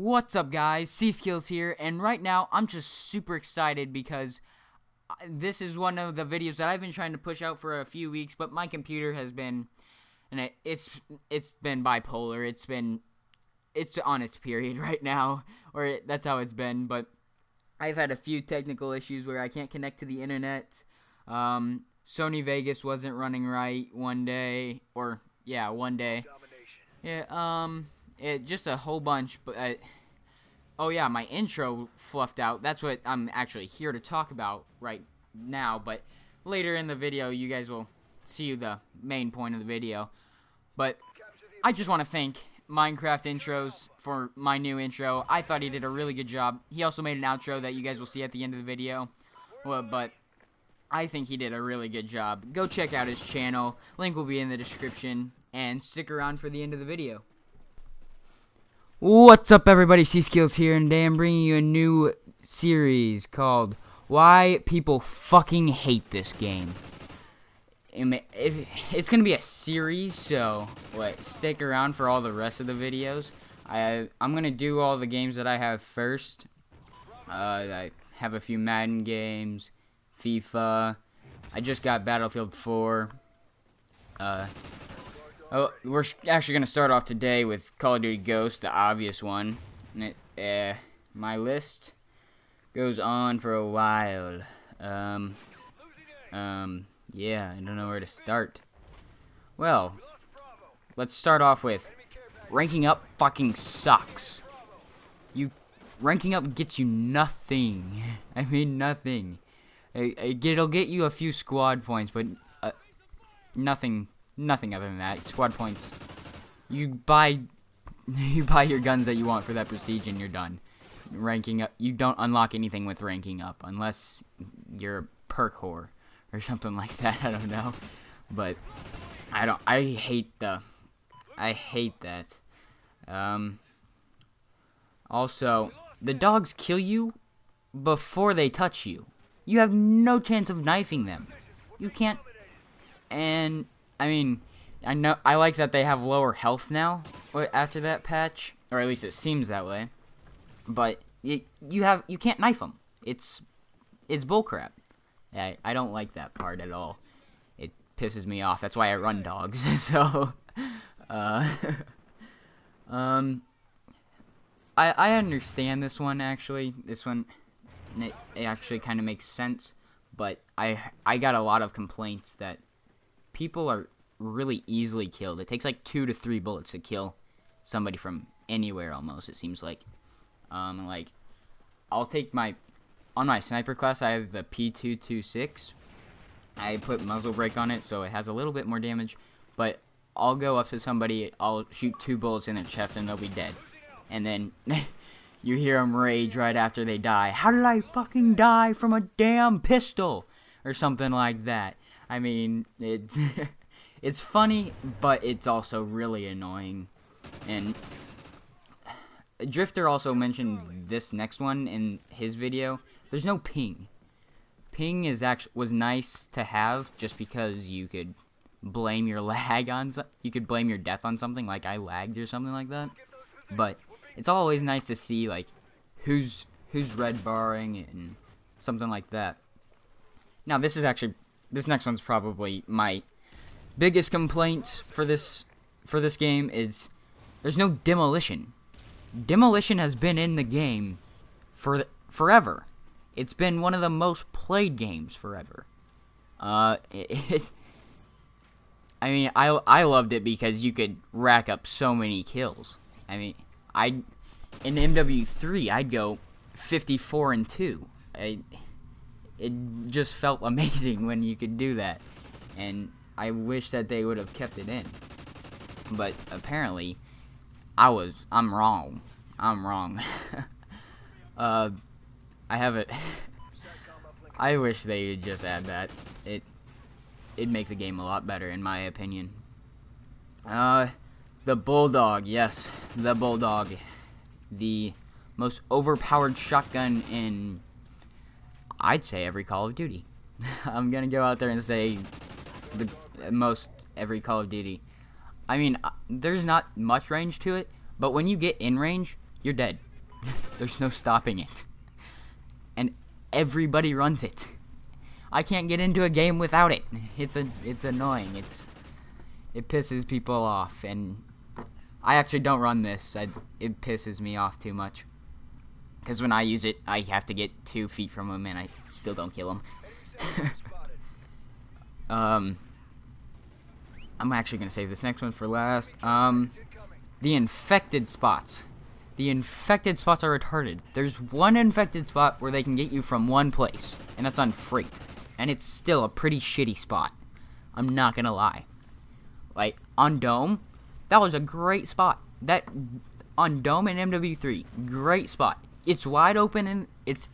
What's up guys, C-Skills here, and right now I'm just super excited because this is one of the videos that I've been trying to push out for a few weeks, but my computer has been, and it, it's it's been bipolar, it's been, it's on its period right now, or it, that's how it's been, but I've had a few technical issues where I can't connect to the internet, um, Sony Vegas wasn't running right one day, or, yeah, one day, yeah, um it just a whole bunch. But uh, oh yeah, my intro fluffed out. That's what I'm actually here to talk about right now. But later in the video, you guys will see the main point of the video. But I just want to thank Minecraft intros for my new intro. I thought he did a really good job. He also made an outro that you guys will see at the end of the video. Well, but I think he did a really good job. Go check out his channel. Link will be in the description. And stick around for the end of the video. What's up everybody, C-Skills here, and today I'm bringing you a new series called Why People Fucking Hate This Game. It's gonna be a series, so what, stick around for all the rest of the videos. I, I'm gonna do all the games that I have first. Uh, I have a few Madden games, FIFA, I just got Battlefield 4, uh, Oh, we're actually going to start off today with Call of Duty Ghost, the obvious one. And It, uh, my list goes on for a while. Um, um, yeah, I don't know where to start. Well, let's start off with ranking up fucking sucks. You ranking up gets you nothing. I mean nothing. It'll get you a few squad points, but uh, nothing Nothing other than that. Squad points. You buy you buy your guns that you want for that prestige and you're done. Ranking up you don't unlock anything with ranking up unless you're a perk whore or something like that. I don't know. But I don't I hate the I hate that. Um also the dogs kill you before they touch you. You have no chance of knifing them. You can't and I mean, I know I like that they have lower health now after that patch, or at least it seems that way. But it, you have you can't knife them. It's it's bullcrap. I I don't like that part at all. It pisses me off. That's why I run dogs. so, uh, um, I I understand this one actually. This one, it, it actually kind of makes sense. But I I got a lot of complaints that people are really easily killed. It takes like two to three bullets to kill somebody from anywhere almost, it seems like. Um, like, I'll take my, on my sniper class, I have the P226. I put muzzle brake on it, so it has a little bit more damage, but I'll go up to somebody, I'll shoot two bullets in their chest, and they'll be dead. And then, you hear them rage right after they die. How did I fucking die from a damn pistol? Or something like that. I mean, it's it's funny, but it's also really annoying. And Drifter also mentioned this next one in his video. There's no ping. Ping is actually was nice to have just because you could blame your lag on you could blame your death on something like I lagged or something like that. But it's always nice to see like who's who's red barring and something like that. Now this is actually this next one's probably my biggest complaint for this for this game is there's no demolition. Demolition has been in the game for forever. It's been one of the most played games forever. Uh, it, I mean, I I loved it because you could rack up so many kills. I mean, I in MW3 I'd go 54 and two. I it just felt amazing when you could do that. And I wish that they would have kept it in. But apparently, I was, I'm wrong. I'm wrong. uh, I have it. I wish they would just add that. It, it'd make the game a lot better, in my opinion. Uh, the Bulldog, yes, the Bulldog. The most overpowered shotgun in I'd say every Call of Duty. I'm gonna go out there and say the most every Call of Duty. I mean, uh, there's not much range to it, but when you get in range, you're dead. There's no stopping it. And everybody runs it. I can't get into a game without it. It's a it's annoying. It's it pisses people off and I actually don't run this. I, it pisses me off too much. Cuz when I use it, I have to get 2 feet from him and I still don't kill him. um I'm actually going to save this next one for last. Um the infected spots. The infected spots are retarded. There's one infected spot where they can get you from one place, and that's on freight. And it's still a pretty shitty spot. I'm not gonna lie. Like, on Dome, that was a great spot. That, on Dome and MW3, great spot. It's wide open and it's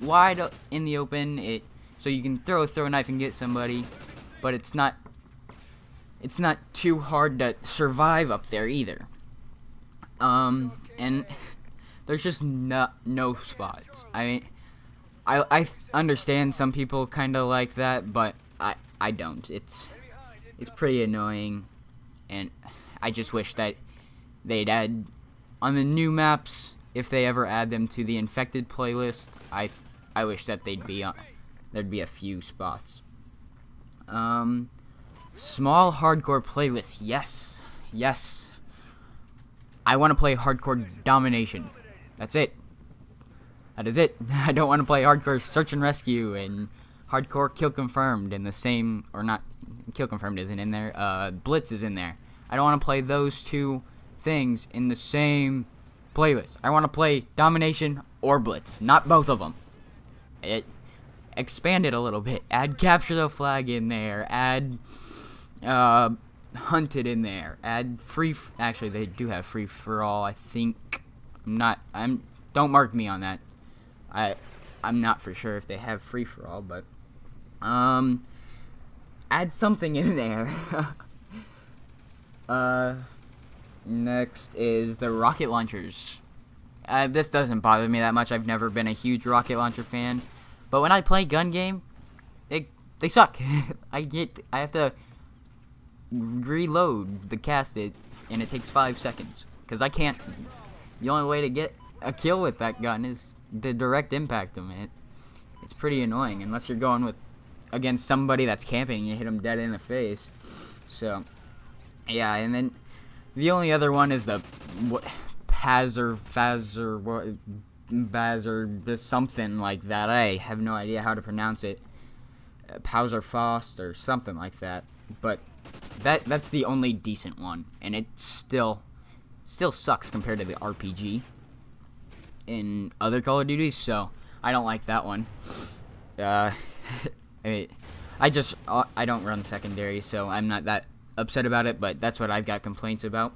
wide in the open, it so you can throw a throw knife and get somebody, but it's not it's not too hard to survive up there either. Um, and there's just no no spots. I mean, I I understand some people kind of like that, but I I don't. It's it's pretty annoying, and I just wish that they'd add on the new maps if they ever add them to the infected playlist. I I wish that they'd be on. There'd be a few spots. Um, small hardcore playlist. Yes, yes. I want to play hardcore domination. That's it. That is it. I don't want to play hardcore search and rescue and hardcore kill confirmed in the same or not kill confirmed isn't in there. Uh, blitz is in there. I don't want to play those two things in the same playlist. I want to play domination or blitz, not both of them. It expand it a little bit. Add capture the flag in there. Add uh, hunted in there. Add free. actually, they do have free for all. I think. I'm not. I'm. Don't mark me on that. I. I'm not for sure if they have free for all, but um, add something in there. uh, next is the rocket launchers. Uh, this doesn't bother me that much. I've never been a huge rocket launcher fan, but when I play gun game, they they suck. I get. I have to reload the casted, and it takes five seconds. Because I can't. The only way to get a kill with that gun is the direct impact of it. It's pretty annoying unless you're going with against somebody that's camping you hit them dead in the face. So, yeah, and then the only other one is the what Pazzer Fazzer what Bazzer something like that. I have no idea how to pronounce it. Uh, Pauser Faust or something like that. But that that's the only decent one, and it still still sucks compared to the RPG in other Call of Duties. So I don't like that one. Uh, I, I just uh, I don't run secondary, so I'm not that upset about it. But that's what I've got complaints about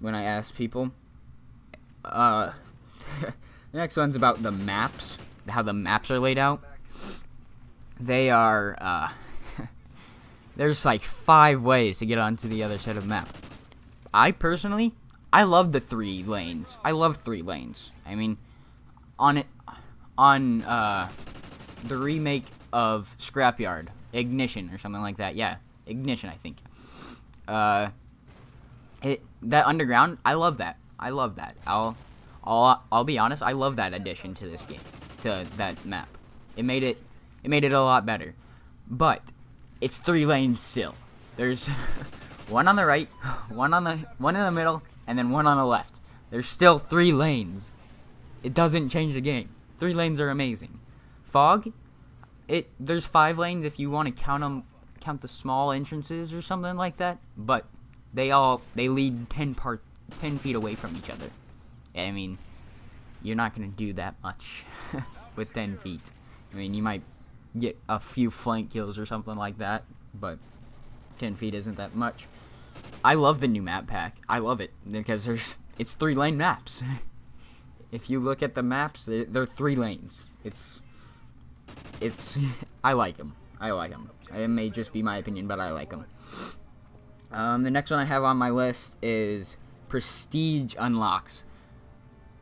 when I ask people. Uh, the next one's about the maps, how the maps are laid out. They are uh, there's like five ways to get onto the other side of the map. I personally, I love the three lanes. I love three lanes. I mean, on it, on uh, the remake of Scrapyard, Ignition or something like that. Yeah, Ignition, I think. Uh, it that underground, I love that. I love that. I'll, I'll, I'll be honest. I love that addition to this game, to that map. It made it, it made it a lot better. But it's three lanes still. There's one on the right, one on the one in the middle, and then one on the left. There's still three lanes. It doesn't change the game. Three lanes are amazing. Fog, it there's five lanes if you want to count them, count the small entrances or something like that. But they all they lead ten part ten feet away from each other. I mean, you're not gonna do that much with ten feet. I mean, you might get a few flank kills or something like that, but 10 feet isn't that much. I love the new map pack. I love it because there's it's three lane maps. if you look at the maps, they're three lanes. It's it's I like them. I like them. It may just be my opinion, but I like them. Um, the next one I have on my list is prestige unlocks.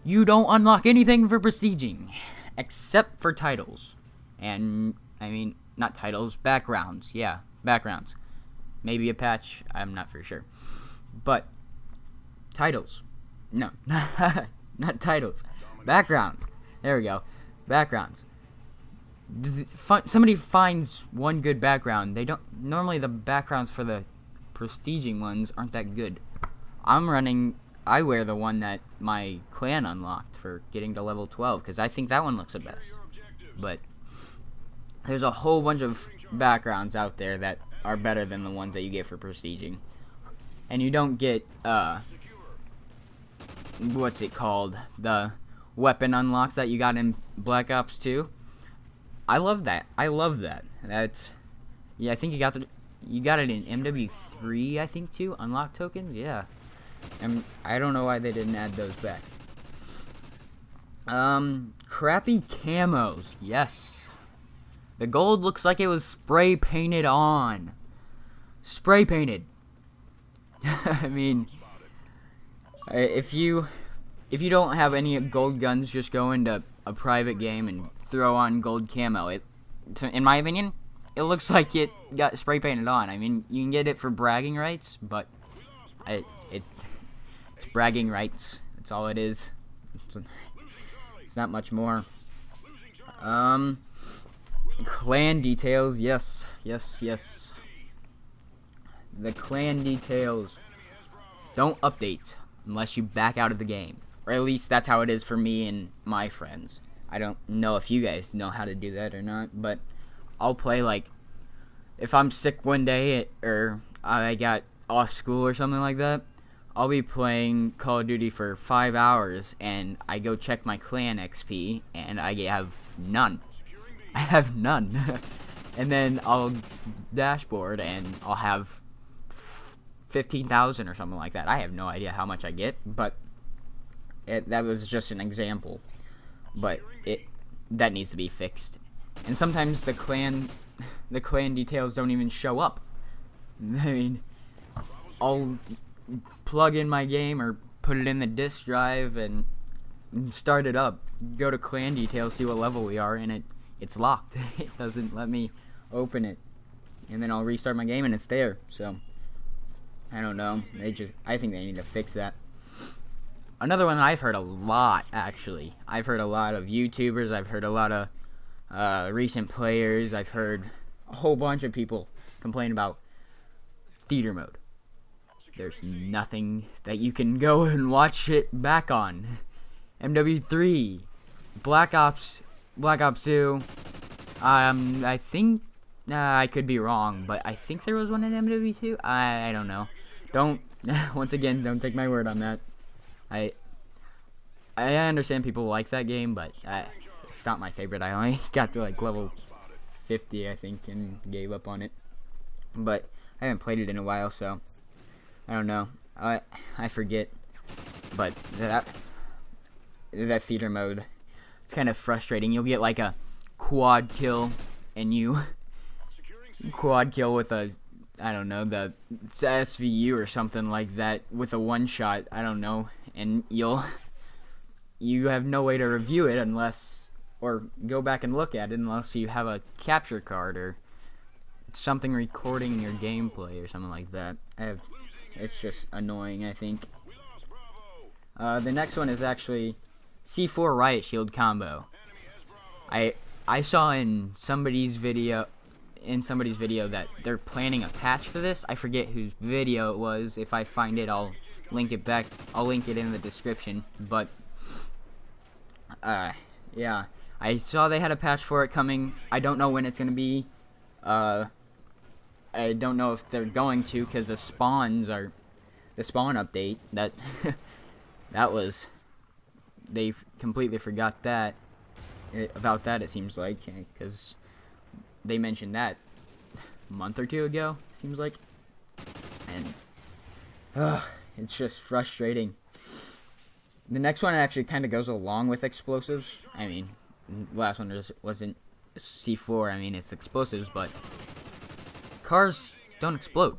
You don't unlock anything for prestiging, except for titles. And I mean, not titles, backgrounds. Yeah, backgrounds. Maybe a patch. I'm not for sure. But titles. No, not titles. backgrounds. There we go. Backgrounds. Somebody finds one good background. They don't. Normally, the backgrounds for the prestiging ones aren't that good. I'm running. I wear the one that my clan unlocked for getting to level 12 because I think that one looks the best. But there's a whole bunch of backgrounds out there that are better than the ones that you get for prestiging. And you don't get uh what's it called? The weapon unlocks that you got in Black Ops 2. I love that. I love that. That's yeah, I think you got the you got it in MW3, I think too. Unlock tokens, yeah. And I don't know why they didn't add those back. Um, crappy camos. Yes. The gold looks like it was spray painted on. Spray painted. I mean, if you if you don't have any gold guns, just go into a private game and throw on gold camo. It, in my opinion, it looks like it got spray painted on. I mean, you can get it for bragging rights, but I, it it's bragging rights. That's all it is. It's, it's not much more. Um, clan details. Yes, yes, yes. The clan details don't update unless you back out of the game. Or at least that's how it is for me and my friends. I don't know if you guys know how to do that or not, but I'll play like if I'm sick one day or I got off school or something like that, I'll be playing Call of Duty for five hours and I go check my clan XP and I have none. I have none. and then I'll dashboard and I'll have 15,000 or something like that. I have no idea how much I get, but it, that was just an example. But it that needs to be fixed. And sometimes the clan the clan details don't even show up. I mean, I'll plug in my game or put it in the disk drive and start it up. Go to clan details, see what level we are, and it it's locked. it doesn't let me open it. And then I'll restart my game and it's there. So I don't know. They just I think they need to fix that. Another one I've heard a lot actually. I've heard a lot of YouTubers, I've heard a lot of uh, recent players, I've heard a whole bunch of people complain about theater mode. There's nothing that you can go and watch it back on. MW3, Black Ops, Black Ops 2. Um, I think uh, I could be wrong, but I think there was one in MW2. I, I don't know. Don't once again, don't take my word on that. I I understand people like that game, but I, it's not my favorite. I only got to like level 50, I think, and gave up on it. But I haven't played it in a while, so I don't know. I I forget. But that that theater mode, it's kind of frustrating. You'll get like a quad kill, and you quad kill with a I don't know the SVU or something like that with a one shot. I don't know, and you'll you have no way to review it unless or go back and look at it unless you have a capture card or something recording your gameplay or something like that. Have, it's just annoying, I think. Uh, the next one is actually C4 Riot Shield combo. I I saw in somebody's video in somebody's video that they're planning a patch for this. I forget whose video it was. If I find it, I'll link it back. I'll link it in the description. But uh, yeah, I saw they had a patch for it coming. I don't know when it's gonna be. Uh, I don't know if they're going to because the spawns are the spawn update that that was they completely forgot that eh, about that it seems like because they mentioned that a month or two ago seems like and uh, it's just frustrating. The next one actually kind of goes along with explosives. I mean last one was, wasn't c4 i mean it's explosives but cars don't explode.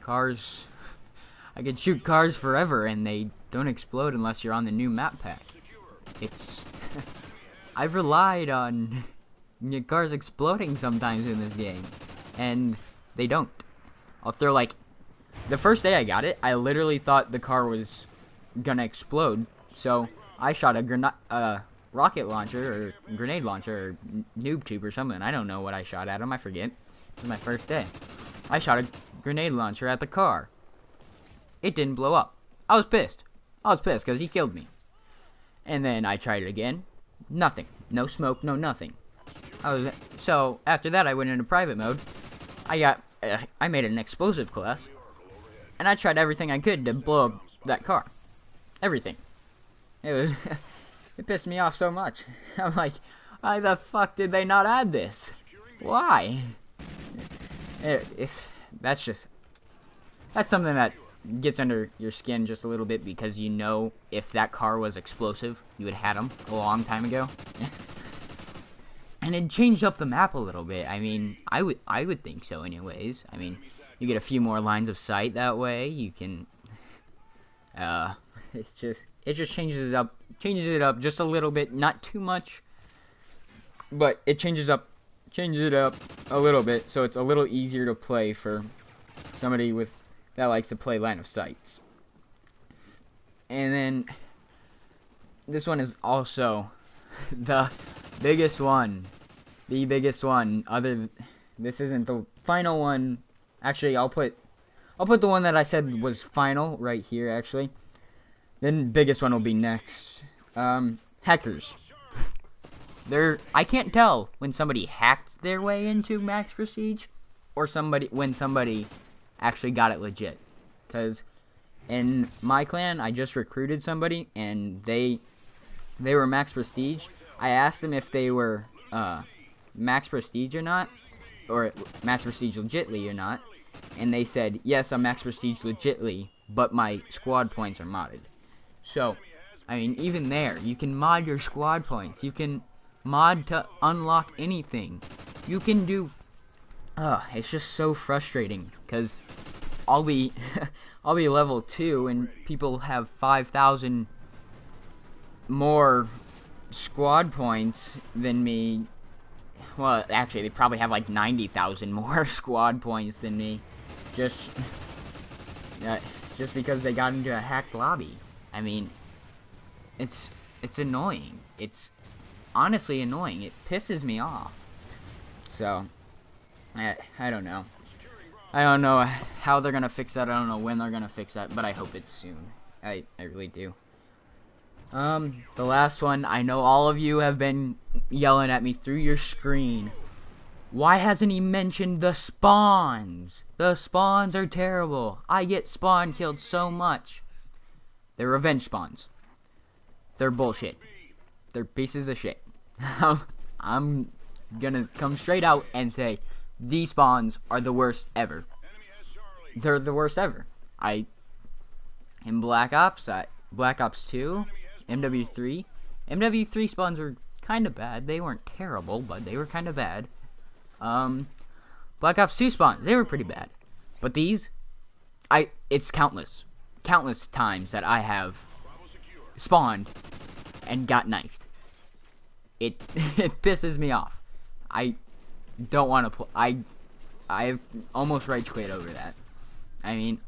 Cars i can shoot cars forever and they don't explode unless you're on the new map pack. It's i've relied on cars exploding sometimes in this game and they don't. I'll throw like the first day i got it i literally thought the car was gonna explode so I shot a grenade, uh, rocket launcher or grenade launcher or noob tube or something. I don't know what I shot at him. I forget. It was my first day. I shot a grenade launcher at the car. It didn't blow up. I was pissed. I was pissed because he killed me. And then I tried it again. Nothing. No smoke, no nothing. I was so after that I went into private mode. I got uh, I made an explosive class, and I tried everything I could to blow up that car. Everything. It was it pissed me off so much. I'm like, why the fuck did they not add this? Why? It, it's that's just that's something that gets under your skin just a little bit because you know if that car was explosive, you would have had them a long time ago. and it changed up the map a little bit. I mean, I would I would think so anyways. I mean, you get a few more lines of sight that way. You can uh it's just it just changes it up changes it up just a little bit, not too much. But it changes up changes it up a little bit so it's a little easier to play for somebody with that likes to play line of sights. And then this one is also the biggest one. The biggest one. Other this isn't the final one. Actually, I'll put I'll put the one that I said was final right here actually. Then biggest one will be next. Um hackers. They're I can't tell when somebody hacked their way into max prestige or somebody when somebody actually got it legit. Cuz in my clan I just recruited somebody and they they were max prestige. I asked them if they were uh, max prestige or not, or max prestige legitly or not, and they said yes, I'm max prestige legitly, but my squad points are modded. So, I mean, even there, you can mod your squad points. You can mod to unlock anything. You can do. Uh, it's just so frustrating because I'll be I'll be level two and people have five thousand more squad points than me. Well, actually, they probably have like 90,000 more squad points than me. Just, uh, just because they got into a hacked lobby. I mean, it's, it's annoying. It's honestly annoying. It pisses me off. So, I, I don't know. I don't know how they're gonna fix that. I don't know when they're gonna fix that, but I hope it's soon. I, I really do. Um, the last one, I know all of you have been yelling at me through your screen. Why hasn't he mentioned the spawns? The spawns are terrible. I get spawn killed so much. They're revenge spawns. They're bullshit. They're pieces of shit. I'm gonna come straight out and say these spawns are the worst ever. They're the worst ever. I in Black Ops, I, Black Ops 2, MW3. MW3 spawns were kind of bad. They weren't terrible, but they were kind of bad. Um, Black Ops 2 spawns, they were pretty bad. But these, I it's countless, countless times that I have spawned and got knifed. It it pisses me off. I don't want to play. I I almost rage quit over that. I mean,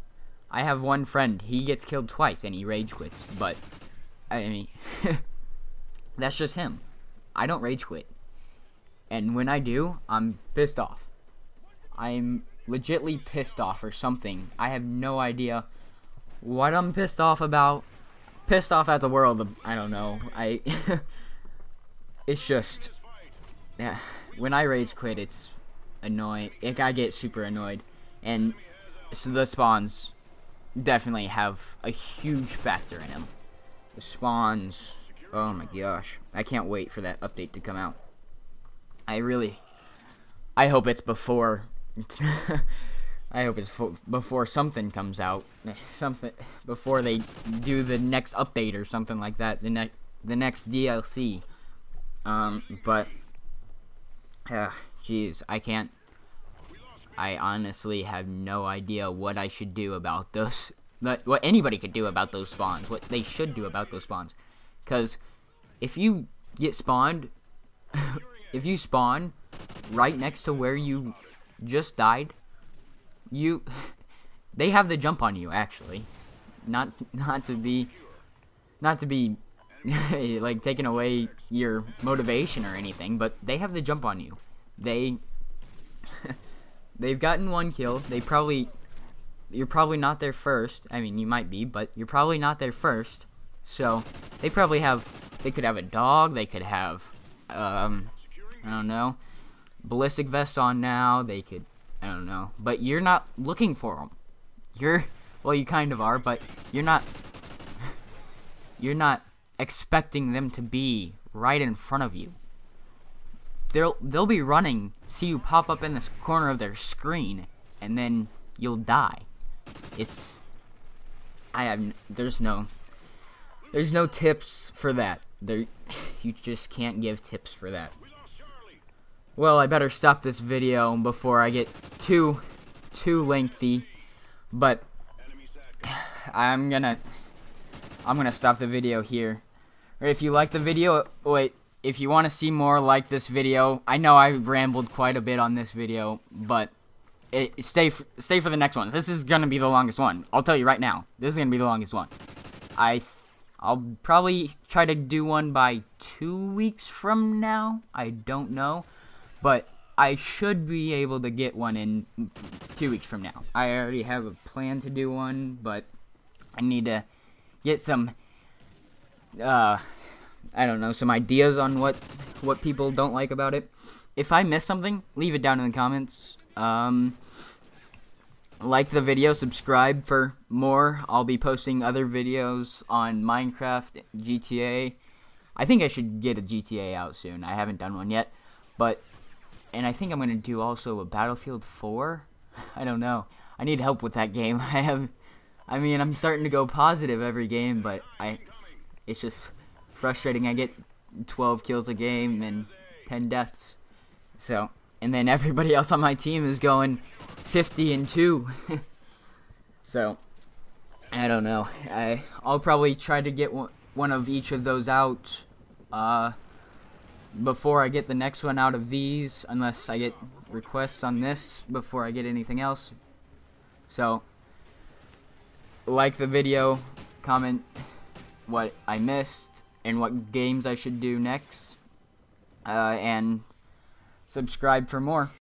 I have one friend. He gets killed twice and he rage quits, but I mean, that's just him. I don't rage quit. And when I do, I'm pissed off. I'm legitly pissed off or something. I have no idea what I'm pissed off about. Pissed off at the world. I don't know. I. it's just. Yeah. When I rage quit, it's annoying. Like, I get super annoyed. And so the spawns definitely have a huge factor in them. The spawns. Oh my gosh. I can't wait for that update to come out. I really. I hope it's before. I hope it's before something comes out. Something before they do the next update or something like that. The next the next DLC. Um, but. Uh, jeez, I can't. I honestly have no idea what I should do about those what anybody could do about those spawns, what they should do about those spawns. Because if you get spawned, if you spawn right next to where you just died, you, they have the jump on you actually. Not not to be, not to be like taking away your motivation or anything, but they have the jump on you. They they've gotten one kill. They probably you're probably not there first. I mean, you might be, but you're probably not there first. So, they probably have they could have a dog, they could have um I don't know, ballistic vests on now, they could I don't know, but you're not looking for them. You're well, you kind of are, but you're not you're not expecting them to be right in front of you. They'll they'll be running, see you pop up in this corner of their screen, and then you'll die. It's I have there's no there's no tips for that. There you just can't give tips for that. Well, I better stop this video before I get too too lengthy, but I'm gonna I'm gonna stop the video here. If you like the video, wait, if you want to see more like this video, I know I rambled quite a bit on this video, but it, stay stay for the next one. This is gonna be the longest one. I'll tell you right now. This is gonna be the longest one. I I'll probably try to do one by two weeks from now. I don't know, but I should be able to get one in two weeks from now. I already have a plan to do one, but I need to get some uh I don't know, some ideas on what what people don't like about it. If I miss something, leave it down in the comments. Um like the video, subscribe for more. I'll be posting other videos on Minecraft, GTA. I think I should get a GTA out soon. I haven't done one yet, but and I think I'm to do also a Battlefield 4. I don't know. I need help with that game. I have I mean, I'm starting to go positive every game, but I it's just frustrating. I get 12 kills a game and 10 deaths. So, and then everybody else on my team is going 50 and 2. so, I don't know. I I'll probably try to get one, one of each of those out uh before I get the next one out of these unless I get requests on this before I get anything else. So, like the video, comment what I missed and what games I should do next, uh, and subscribe for more.